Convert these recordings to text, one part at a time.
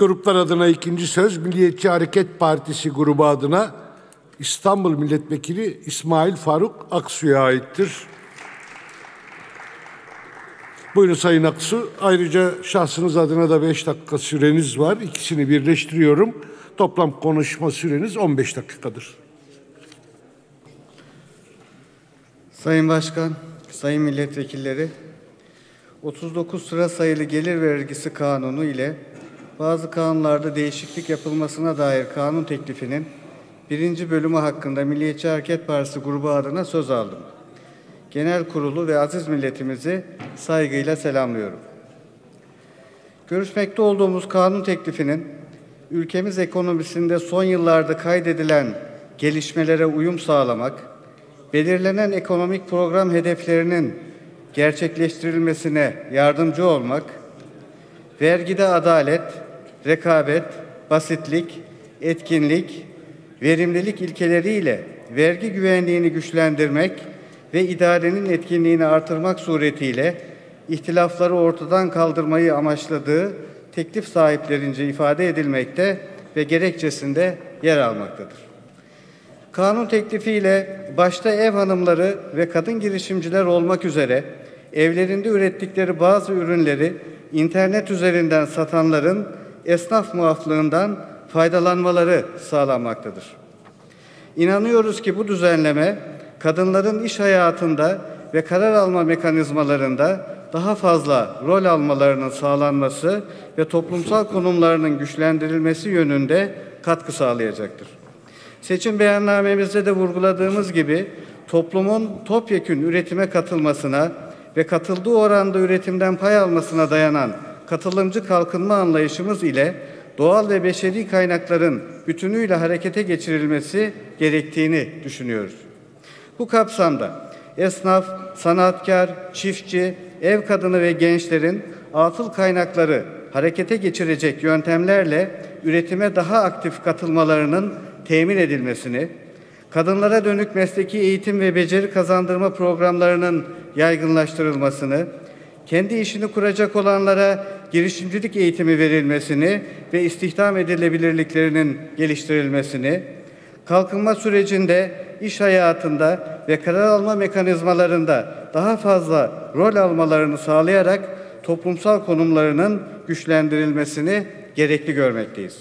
Gruplar adına ikinci söz Milliyetçi Hareket Partisi grubu adına İstanbul Milletvekili İsmail Faruk Aksu'ya aittir. Buyurun Sayın Aksu. Ayrıca şahsınız adına da 5 dakika süreniz var. İkisini birleştiriyorum. Toplam konuşma süreniz 15 dakikadır. Sayın Başkan, Sayın Milletvekilleri, 39 sıra sayılı gelir vergisi kanunu ile bazı kanunlarda değişiklik yapılmasına dair kanun teklifinin birinci bölümü hakkında Milliyetçi Hareket Partisi grubu adına söz aldım. Genel kurulu ve aziz milletimizi saygıyla selamlıyorum. Görüşmekte olduğumuz kanun teklifinin ülkemiz ekonomisinde son yıllarda kaydedilen gelişmelere uyum sağlamak, belirlenen ekonomik program hedeflerinin gerçekleştirilmesine yardımcı olmak, vergide adalet, rekabet, basitlik, etkinlik, verimlilik ilkeleriyle vergi güvenliğini güçlendirmek ve idarenin etkinliğini artırmak suretiyle ihtilafları ortadan kaldırmayı amaçladığı teklif sahiplerince ifade edilmekte ve gerekçesinde yer almaktadır. Kanun teklifiyle başta ev hanımları ve kadın girişimciler olmak üzere evlerinde ürettikleri bazı ürünleri internet üzerinden satanların esnaf muaflığından faydalanmaları sağlanmaktadır. İnanıyoruz ki bu düzenleme kadınların iş hayatında ve karar alma mekanizmalarında daha fazla rol almalarının sağlanması ve toplumsal konumlarının güçlendirilmesi yönünde katkı sağlayacaktır. Seçim beyannamemizde de vurguladığımız gibi toplumun topyekün üretime katılmasına ve katıldığı oranda üretimden pay almasına dayanan katılımcı kalkınma anlayışımız ile doğal ve beşeri kaynakların bütünüyle harekete geçirilmesi gerektiğini düşünüyoruz. Bu kapsamda esnaf, sanatkar, çiftçi, ev kadını ve gençlerin atıl kaynakları harekete geçirecek yöntemlerle üretime daha aktif katılmalarının temin edilmesini, kadınlara dönük mesleki eğitim ve beceri kazandırma programlarının yaygınlaştırılmasını, kendi işini kuracak olanlara girişimcilik eğitimi verilmesini ve istihdam edilebilirliklerinin geliştirilmesini, kalkınma sürecinde iş hayatında ve karar alma mekanizmalarında daha fazla rol almalarını sağlayarak toplumsal konumlarının güçlendirilmesini gerekli görmekteyiz.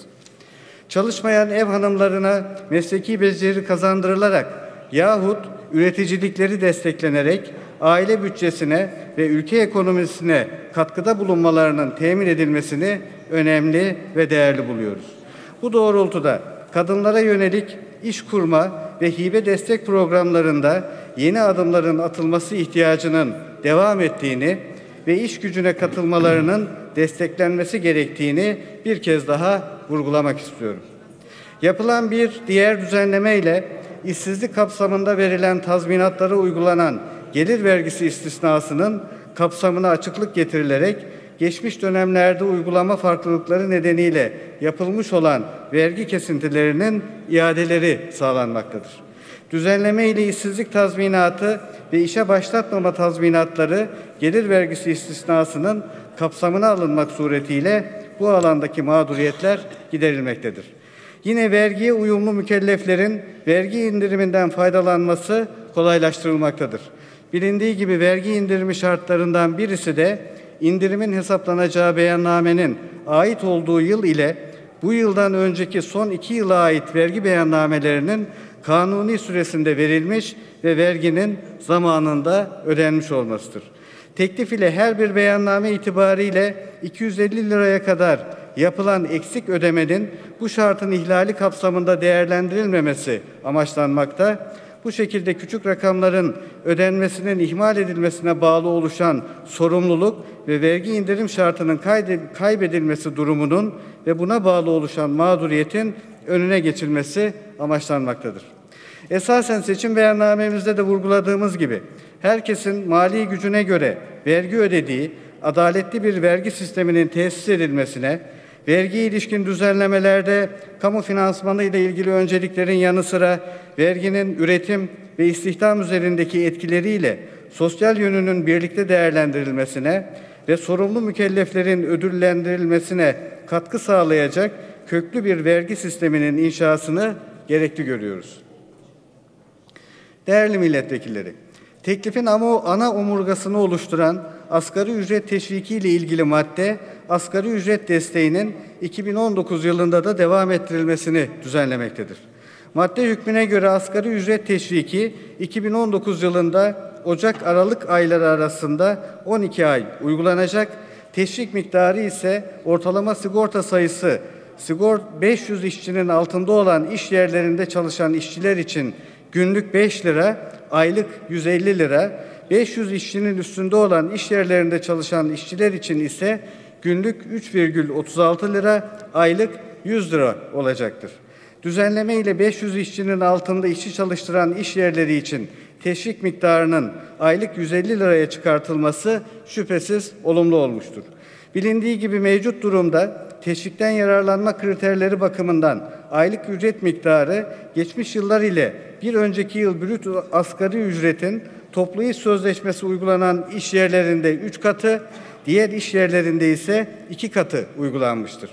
Çalışmayan ev hanımlarına mesleki beceri kazandırılarak yahut üreticilikleri desteklenerek aile bütçesine ve ülke ekonomisine katkıda bulunmalarının temin edilmesini önemli ve değerli buluyoruz. Bu doğrultuda kadınlara yönelik iş kurma ve hibe destek programlarında yeni adımların atılması ihtiyacının devam ettiğini ve iş gücüne katılmalarının desteklenmesi gerektiğini bir kez daha vurgulamak istiyorum. Yapılan bir diğer düzenleme ile işsizlik kapsamında verilen tazminatlara uygulanan gelir vergisi istisnasının kapsamına açıklık getirilerek geçmiş dönemlerde uygulama farklılıkları nedeniyle yapılmış olan vergi kesintilerinin iadeleri sağlanmaktadır. Düzenleme ile işsizlik tazminatı ve işe başlatmama tazminatları gelir vergisi istisnasının kapsamına alınmak suretiyle bu alandaki mağduriyetler giderilmektedir. Yine vergiye uyumlu mükelleflerin vergi indiriminden faydalanması kolaylaştırılmaktadır. Bilindiği gibi vergi indirimi şartlarından birisi de indirimin hesaplanacağı beyannamenin ait olduğu yıl ile bu yıldan önceki son iki yıla ait vergi beyannamelerinin kanuni süresinde verilmiş ve verginin zamanında ödenmiş olmasıdır. Teklif ile her bir beyanname itibariyle 250 liraya kadar yapılan eksik ödemenin bu şartın ihlali kapsamında değerlendirilmemesi amaçlanmakta. Bu şekilde küçük rakamların ödenmesinin ihmal edilmesine bağlı oluşan sorumluluk ve vergi indirim şartının kaybedilmesi durumunun ve buna bağlı oluşan mağduriyetin önüne geçilmesi amaçlanmaktadır. Esasen seçim beyannamemizde de vurguladığımız gibi herkesin mali gücüne göre vergi ödediği adaletli bir vergi sisteminin tesis edilmesine, vergi ilişkin düzenlemelerde kamu finansmanı ile ilgili önceliklerin yanı sıra verginin üretim ve istihdam üzerindeki etkileriyle sosyal yönünün birlikte değerlendirilmesine ve sorumlu mükelleflerin ödüllendirilmesine katkı sağlayacak köklü bir vergi sisteminin inşasını gerekli görüyoruz. Değerli milletvekilleri, teklifin ana omurgasını oluşturan asgari ücret teşviki ile ilgili madde, asgari ücret desteğinin 2019 yılında da devam ettirilmesini düzenlemektedir. Madde hükmüne göre asgari ücret teşviki 2019 yılında Ocak-Aralık ayları arasında 12 ay uygulanacak. Teşvik miktarı ise ortalama sigorta sayısı sigort 500 işçinin altında olan iş yerlerinde çalışan işçiler için günlük 5 lira, aylık 150 lira, 500 işçinin üstünde olan iş yerlerinde çalışan işçiler için ise günlük 3,36 lira, aylık 100 lira olacaktır. Düzenleme ile 500 işçinin altında işçi çalıştıran iş yerleri için teşvik miktarının aylık 150 liraya çıkartılması şüphesiz olumlu olmuştur. Bilindiği gibi mevcut durumda teşvikten yararlanma kriterleri bakımından aylık ücret miktarı geçmiş yıllar ile bir önceki yıl brüt asgari ücretin toplu iş sözleşmesi uygulanan iş yerlerinde 3 katı, diğer iş yerlerinde ise 2 katı uygulanmıştır.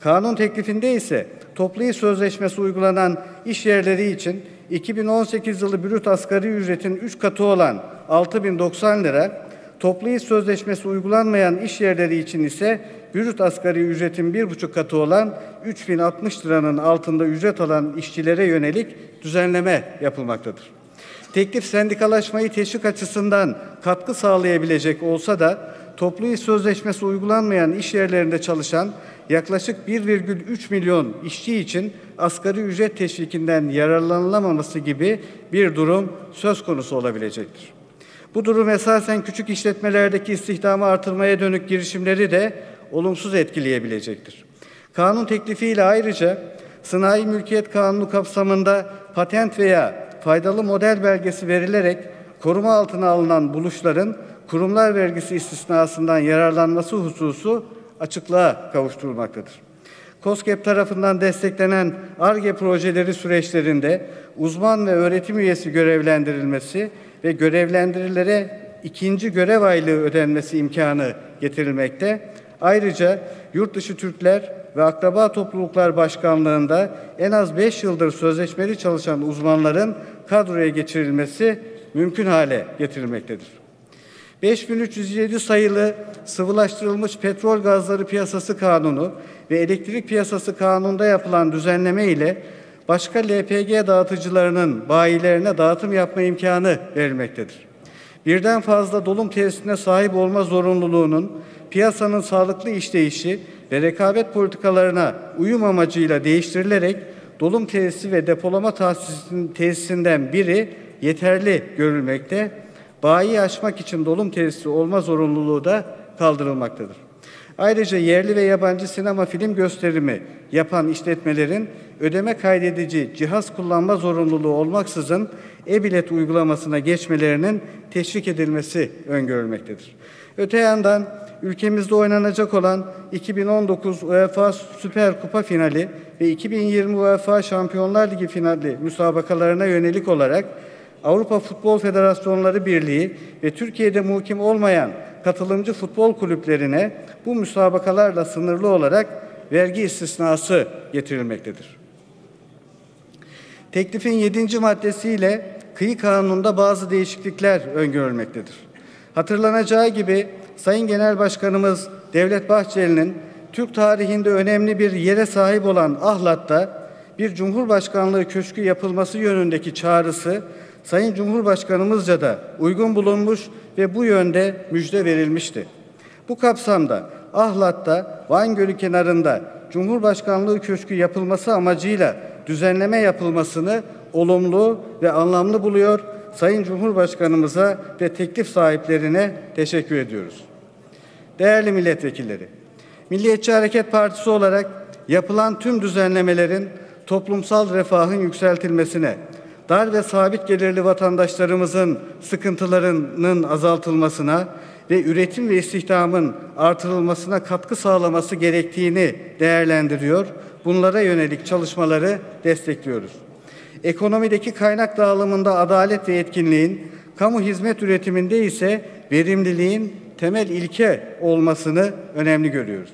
Kanun teklifinde ise toplu iş sözleşmesi uygulanan iş yerleri için 2018 yılı brüt asgari ücretin 3 katı olan 6090 lira, toplu iş sözleşmesi uygulanmayan iş yerleri için ise brüt asgari ücretin 1,5 katı olan 3060 liranın altında ücret alan işçilere yönelik düzenleme yapılmaktadır. Teklif sendikalaşmayı teşvik açısından katkı sağlayabilecek olsa da toplu iş sözleşmesi uygulanmayan iş yerlerinde çalışan yaklaşık 1,3 milyon işçi için asgari ücret teşvikinden yararlanılamaması gibi bir durum söz konusu olabilecektir. Bu durum esasen küçük işletmelerdeki istihdamı artırmaya dönük girişimleri de olumsuz etkileyebilecektir. Kanun teklifiyle ayrıca Sanayi Mülkiyet Kanunu kapsamında patent veya faydalı model belgesi verilerek koruma altına alınan buluşların kurumlar vergisi istisnasından yararlanması hususu açıklığa kavuşturulmaktadır. COSGAP tarafından desteklenen ARGE projeleri süreçlerinde uzman ve öğretim üyesi görevlendirilmesi ve görevlendirilere ikinci görev aylığı ödenmesi imkanı getirilmekte. Ayrıca yurt dışı Türkler ve Akraba Topluluklar Başkanlığında en az 5 yıldır sözleşmeli çalışan uzmanların kadroya geçirilmesi mümkün hale getirilmektedir. 5307 sayılı sıvılaştırılmış petrol gazları piyasası kanunu ve elektrik piyasası kanununda yapılan düzenleme ile başka LPG dağıtıcılarının bayilerine dağıtım yapma imkanı verilmektedir. Birden fazla dolum tesisine sahip olma zorunluluğunun piyasanın sağlıklı işleyişi ve rekabet politikalarına uyum amacıyla değiştirilerek dolum tesisi ve depolama tesisinden biri yeterli görülmekte bayi açmak için dolum tesisi olma zorunluluğu da kaldırılmaktadır. Ayrıca yerli ve yabancı sinema film gösterimi yapan işletmelerin ödeme kaydedici cihaz kullanma zorunluluğu olmaksızın e-bilet uygulamasına geçmelerinin teşvik edilmesi öngörülmektedir. Öte yandan ülkemizde oynanacak olan 2019 UEFA Süper Kupa finali ve 2020 UEFA Şampiyonlar Ligi finali müsabakalarına yönelik olarak Avrupa Futbol Federasyonları Birliği ve Türkiye'de muhkim olmayan katılımcı futbol kulüplerine bu müsabakalarla sınırlı olarak vergi istisnası getirilmektedir. Teklifin 7. maddesiyle kıyı kanununda bazı değişiklikler öngörülmektedir. Hatırlanacağı gibi Sayın Genel Başkanımız Devlet Bahçeli'nin Türk tarihinde önemli bir yere sahip olan Ahlat'ta bir Cumhurbaşkanlığı köşkü yapılması yönündeki çağrısı Sayın Cumhurbaşkanımızca da uygun bulunmuş ve bu yönde müjde verilmişti. Bu kapsamda Ahlat'ta Van Gölü kenarında Cumhurbaşkanlığı Köşkü yapılması amacıyla düzenleme yapılmasını olumlu ve anlamlı buluyor. Sayın Cumhurbaşkanımıza ve teklif sahiplerine teşekkür ediyoruz. Değerli milletvekilleri, Milliyetçi Hareket Partisi olarak yapılan tüm düzenlemelerin toplumsal refahın yükseltilmesine, dar ve sabit gelirli vatandaşlarımızın sıkıntılarının azaltılmasına ve üretim ve istihdamın artırılmasına katkı sağlaması gerektiğini değerlendiriyor. Bunlara yönelik çalışmaları destekliyoruz. Ekonomideki kaynak dağılımında adalet ve etkinliğin, kamu hizmet üretiminde ise verimliliğin temel ilke olmasını önemli görüyoruz.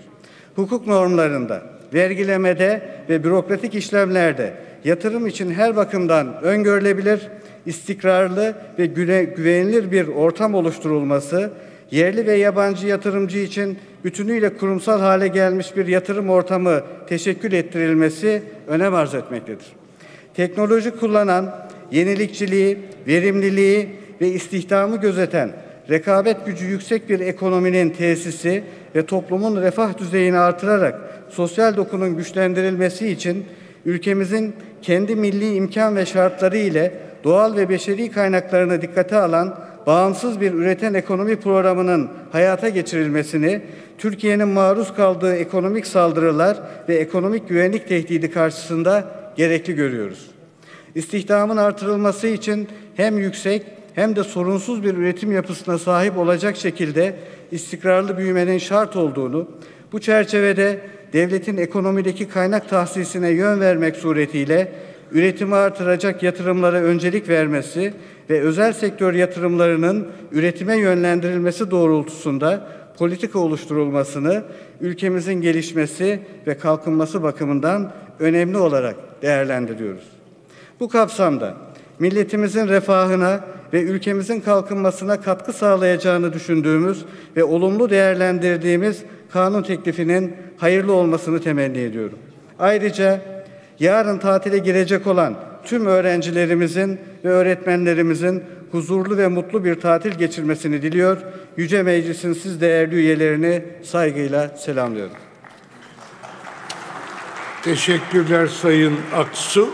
hukuk normlarında, vergilemede ve bürokratik işlemlerde yatırım için her bakımdan öngörülebilir, istikrarlı ve güne- güvenilir bir ortam oluşturulması, yerli ve yabancı yatırımcı için bütünüyle kurumsal hale gelmiş bir yatırım ortamı teşekkül ettirilmesi önem arz etmektedir. Teknoloji kullanan, yenilikçiliği, verimliliği ve istihdamı gözeten, rekabet gücü yüksek bir ekonominin tesisi ve toplumun refah düzeyini artırarak sosyal dokunun güçlendirilmesi için ülkemizin kendi milli imkan ve şartları ile doğal ve beşeri kaynaklarını dikkate alan bağımsız bir üreten ekonomi programının hayata geçirilmesini, Türkiye'nin maruz kaldığı ekonomik saldırılar ve ekonomik güvenlik tehdidi karşısında gerekli görüyoruz. İstihdamın artırılması için hem yüksek hem de sorunsuz bir üretim yapısına sahip olacak şekilde istikrarlı büyümenin şart olduğunu, bu çerçevede devletin ekonomideki kaynak tahsisine yön vermek suretiyle üretimi artıracak yatırımlara öncelik vermesi ve özel sektör yatırımlarının üretime yönlendirilmesi doğrultusunda politika oluşturulmasını ülkemizin gelişmesi ve kalkınması bakımından önemli olarak değerlendiriyoruz. Bu kapsamda milletimizin refahına ve ülkemizin kalkınmasına katkı sağlayacağını düşündüğümüz ve olumlu değerlendirdiğimiz kanun teklifinin hayırlı olmasını temenni ediyorum. Ayrıca yarın tatile girecek olan tüm öğrencilerimizin ve öğretmenlerimizin huzurlu ve mutlu bir tatil geçirmesini diliyor. Yüce Meclis'in siz değerli üyelerini saygıyla selamlıyorum. Teşekkürler Sayın Aksu.